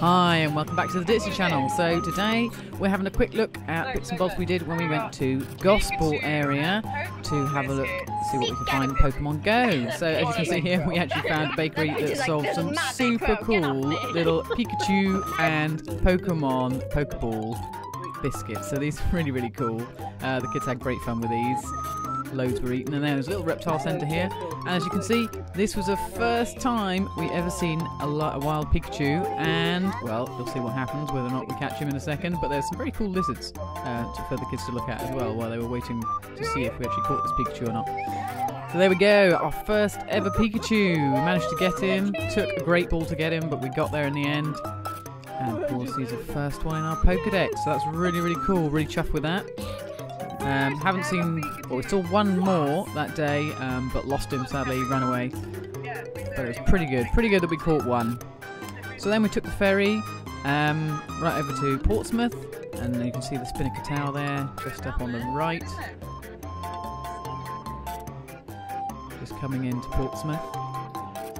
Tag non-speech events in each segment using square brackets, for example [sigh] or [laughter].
Hi, and welcome back to the Ditzy channel. So, today we're having a quick look at bits and bobs we did when we went to Gosport area to have a look, see what we could find in Pokemon Go. [laughs] So, as you can see here, we actually found a bakery that sold some super cool little [laughs] Pikachu and Pokemon Pokeball biscuits. So, these are really, really cool. Uh, the kids had great fun with these loads were eaten. And then there's a little reptile centre here. And as you can see, this was the first time we ever seen a, a wild Pikachu. And, well, you'll see what happens, whether or not we catch him in a second. But there's some very cool lizards uh, to, for the kids to look at as well while they were waiting to see if we actually caught this Pikachu or not. So there we go, our first ever Pikachu. We managed to get him. Took a great ball to get him, but we got there in the end. And of course, he's the first one in our Pokedex. So that's really, really cool. Really chuffed with that. Um, haven't seen, well, we saw one more that day, um, but lost him sadly, ran away. But it was pretty good, pretty good that we caught one. So then we took the ferry um, right over to Portsmouth, and you can see the Spinnaker Tower there, just up on the right. Just coming into Portsmouth.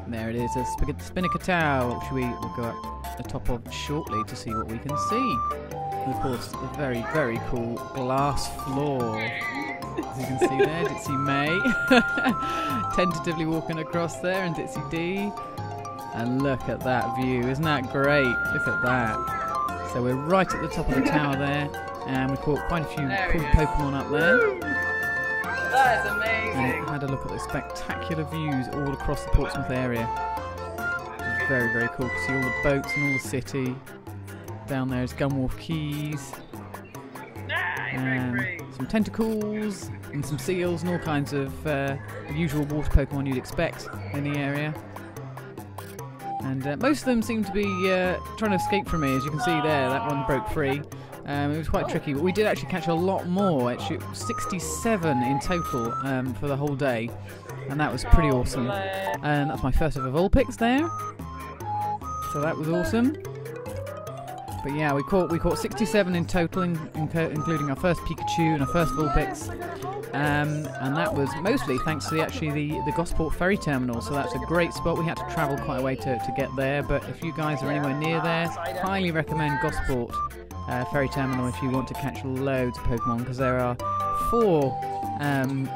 There it is, the Spinnaker Tower, which we will go up the top of shortly to see what we can see. And of course, the very, very cool glass floor. As you can see there, Ditzy May [laughs] tentatively walking across there, and Ditzy D. And look at that view, isn't that great? Look at that. So we're right at the top of the tower there, and we caught quite a few cool Pokemon up there. That is amazing. And had a look at the spectacular views all across the Portsmouth area. Very, very cool to see all the boats and all the city. Down there is Gunwharf Quays, and some Tentacools, and some seals, and all kinds of uh, the usual water Pokemon you'd expect in the area. And uh, most of them seem to be uh, trying to escape from me, as you can see there. That one broke free. Um, it was quite tricky, but we did actually catch a lot more. Actually, 67 in total um, for the whole day, and that was pretty awesome. And that's my first ever Vulpix there. So that was awesome. But yeah, we caught we caught 67 in total, in, in, including our first Pikachu and our first Vulpix. Um, and that was mostly thanks to the, actually the, the Gosport ferry terminal. So that's a great spot. We had to travel quite a way to, to get there, but if you guys are anywhere near there, highly recommend Gosport uh, ferry terminal if you want to catch loads of Pokemon because there are four um,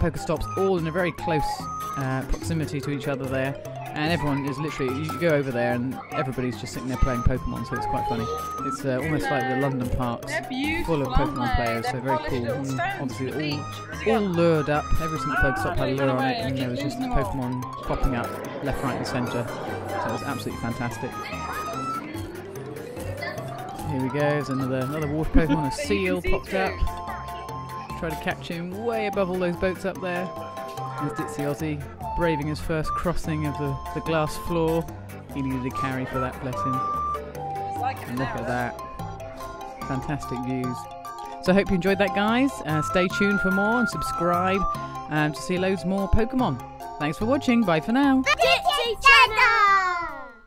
Pokestops all in a very close uh, proximity to each other there. And everyone is literally, you go over there and everybody's just sitting there playing Pokemon, so it's quite funny. It's uh, almost like the London parks, full of Pokemon players, so very cool. And obviously, all, all lured up. Every single Pokestop had a lure on it, and there was just Pokemon popping up left, right, and centre. So it was absolutely fantastic. Here we go. There's another another water Pokemon, a [laughs] seal popped up. Try to catch him way above all those boats up there. There's Ditzy Ozzy braving his first crossing of the, the glass floor. He needed a carry for that, bless him. And look at that. Fantastic views. So I hope you enjoyed that, guys. Uh, stay tuned for more and subscribe um, to see loads more Pokemon. Thanks for watching. Bye for now. Ditzy Channel!